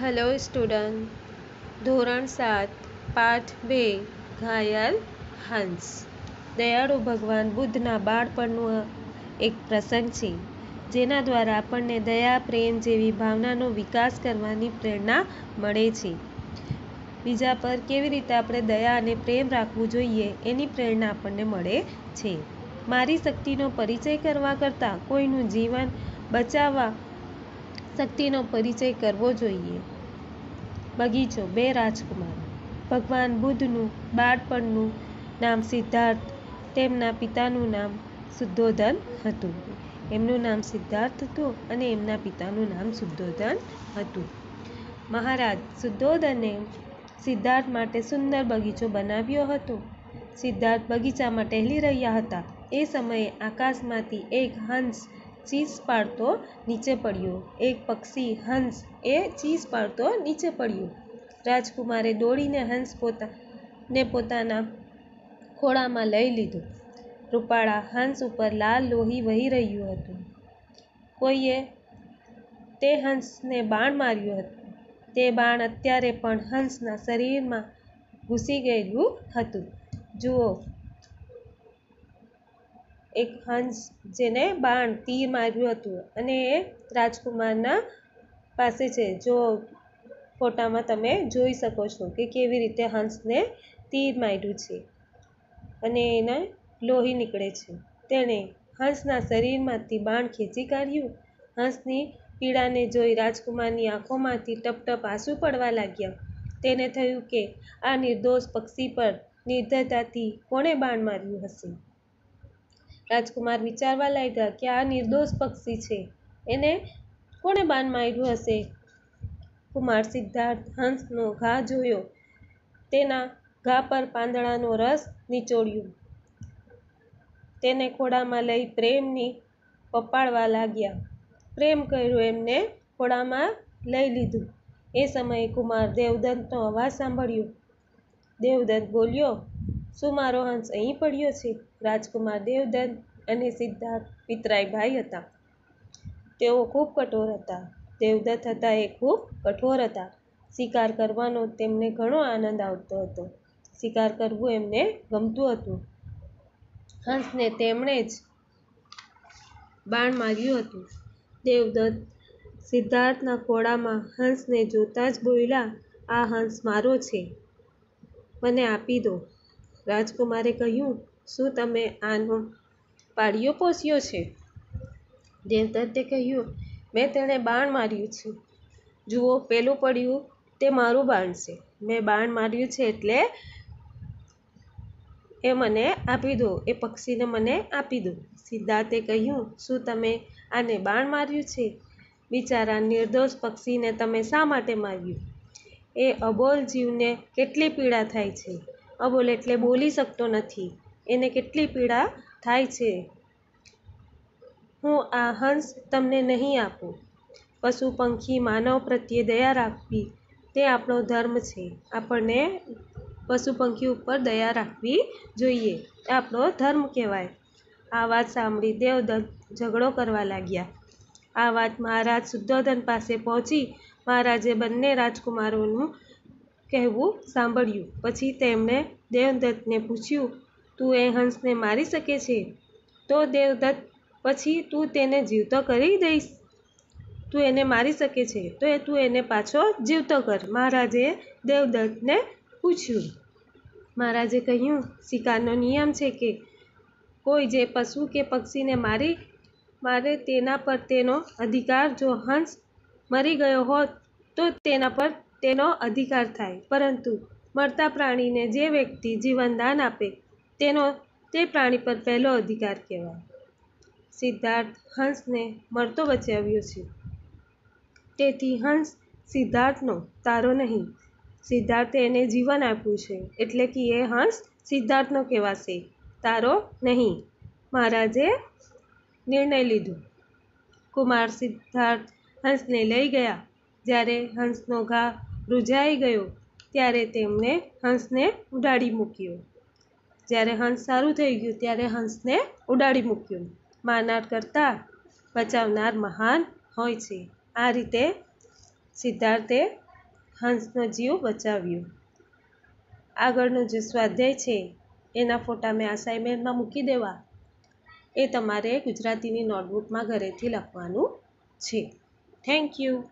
Hello student ધોરણ સાત, પાઠ બે, ઘાયલ હંસ. દયાળુ ભગવાન બુદ્ધના બાળપણનું એક પ્રસંગ છે, જેના દ્વારા આપણને દયા, પ્રેમ જેવી ભાવનાનો વિકાસ કરવાની પ્રેરણા મળે છે. બીજા પર કેવી રીતે આપણે દયા અને પ્રેમ રાખવું જોઈએ, એની પ્રેરણા આપણને મળે છે. મારી શક્તિનો પરિચય કરવા કરતાં કોઈનું જીવન બચાવવા શક્તિનો પરિચય કરવો જોઈએ. બગીચો, બે રાજકુમાર, ભગવાન બુદ્ધનું, બાળપણનું નામ સિદ્ધાર્થ, તેમના પિતાનું નામ શુદ્ધોધન હતું. એમનું નામ સિદ્ધાર્થ હતું અને એમના પિતાનું નામ શુદ્ધોધન હતું. મહારાજ શુદ્ધોધને સિદ્ધાર્થ માટે સુંદર બગીચો બનાવ્યો હતો. સિદ્ધાર્થ બગીચામાં ટહેલી રહ્યા હતા. એ સમયે આકાશમાંથી એક હંસ ચીસ પાડતો નીચે પડ્યો. એક પક્ષી, હંસ, એ ચીસ પાડતો નીચે પડ્યો. રાજકુમારે દોડીને હંસ પોતાને પોતાના ખોળામાં લઈ લીધો. રૂપાળા હંસ ઉપર લાલ લોહી વહી રહ્યું હતું. કોઈએ તે હંસને બાણ માર્યું હતું. તે બાણ અત્યારે પણ હંસના શરીરમાં ઘૂસી ગયેલું હતું. જુઓ એક હંસ જેને બાણ તીર માર્યું હતું અને એ રાજકુમારના પાસે છે. જો ફોટામાં તમે જોઈ શકો છો કે કેવી રીતે હંસને તીર માર્યું છે અને એને લોહી નીકળે છે. તેણે હંસના શરીરમાંથી બાણ ખેંચી કાઢ્યું. હંસની પીડાને જોઈ રાજકુમારની આંખોમાંથી ટપ ટપ આંસુ પડવા લાગ્યા. તેને થયું કે આ નિર્દોષ પક્ષી પર નિર્દયતાથી કોણે બાણ માર્યું હશે? રાજકુમાર વિચારવા લાગ્યા કે આ નિર્દોષ પક્ષી છે. એને કોણે બાન માર્યું હશે? કુમાર સિદ્ધાર્થ હંસનો ઘા જોયો. તેના ઘા પર પાંદડાનો રસ નીચોડ્યું. તેને ખોળામાં લઈ પ્રેમની પપાળવા લાગ્યા. પ્રેમ કર્યો એમને ખોળામાં લઈ લીધું. એ સમયે કુમાર દેવદંતનો અવાજ સાંભળ્યો. દેવદત્ત બોલ્યો શું મારો હંસ અહીં પડ્યો છે? રાજકુમાર દેવદત્ત અને સિદ્ધાર્થ પિતરાઈ ભાઈ હતા. તેઓ ખૂબ કઠોર હતા. દેવદત્ત હતા એ ખૂબ કઠોર હતા. શિકાર કરવાનો તેમને ઘણો આનંદ આવતો હતો. શિકાર કરવું એમને ગમતું હતું. હંસને તેમણે જ બાણ માર્યું હતું. દેવદત્ત સિદ્ધાર્થના ખોળામાં હંસને જોતાં જ બોલ્યા, આ હંસ મારો છે. મને આપી દો. રાજકુમારે કહ્યું, શું તમે આનો પાળિયો પોસ્યો છે? દેવદત્તે કહ્યું, મેં તેણે બાણ માર્યું છે. જુઓ, પેલું પડ્યું તે મારું બાણ છે. મેં બાણ માર્યું છે એટલે એ મને આપી દો, એ પક્ષીને મને આપી દો. સિદ્ધાર્થે કહ્યું, શું તમે આને બાણ માર્યું છે? બિચારા નિર્દોષ પક્ષીને તમે શા માટે માર્યું? એ અબોલ જીવને કેટલી પીડા થાય છે. અબોલ એટલે બોલી શકતો નથી. એને કેટલી પીડા થાય છે? હું આ હંસ તમને નહીં આપું. પશુ પંખી માનવ પ્રત્યે દયા રાખવી, તે આપણો ધર્મ છે. આપણને પશુ પંખી ઉપર દયા રાખવી જોઈએ. એ આપણો ધર્મ કહેવાય. આ વાત સાંભળી દેવદત્ત ઝઘડો કરવા લાગ્યા. આ વાત મહારાજ શુદ્ધોધન પાસે પહોંચી, મહારાજે બંને રાજકુમારોનું કહેવું સાંભળ્યું. પછી તેમણે દેવદત્તને પૂછ્યું, તું એ હંસને મારી શકે છે? તો દેવદત્ત, પછી તું તેને જીવતો કરી દઈશ? તું એને મારી શકે છે? તો એ તું એને પાછો જીવતો કર. મહારાજે દેવદત્તને પૂછ્યું. મહારાજે કહ્યું, શિકારનો નિયમ છે કે કોઈ જે પશુ કે પક્ષીને મારી મારે તેના પર તેનો અધિકાર, જો હંસ મરી ગયો હોત, તો તેના પર તેનો અધિકાર થાય. પરંતુ મરતા પ્રાણીને જે વ્યક્તિ જીવનદાન આપે, તેનો તે પ્રાણી પર પહેલો અધિકાર કહેવાય. સિદ્ધાર્થ હંસને મરતો બચાવ્યો છે. તેથી હંસ સિદ્ધાર્થનો તારો નહીં. સિદ્ધાર્થે એને જીવન આપ્યું છે, એટલે કે એ હંસ સિદ્ધાર્થનો કહેવાશે. તારો નહીં. મહારાજે નિર્ણય લીધો. કુમાર સિદ્ધાર્થ હંસને લઈ ગયા. જ્યારે હંસનો ઘા રૂઝાઈ ગયો, ત્યારે તેમણે હંસને ઉડાડી મૂક્યો. જ્યારે હંસ સારું થઈ ગયું, ત્યારે હંસને ઉડાડી મૂક્યો. મારનાર કરતાં બચાવનાર મહાન હોય છે. આ રીતે સિદ્ધાર્થે હંસનો જીવ બચાવ્યો. આગળનું જે સ્વાધ્યાય છે, એના ફોટા મેં અસાઇનમેન્ટમાં મૂકી દેવા. એ તમારે ગુજરાતીની નોટબુકમાં ઘરેથી લખવાનું છે. Thank you.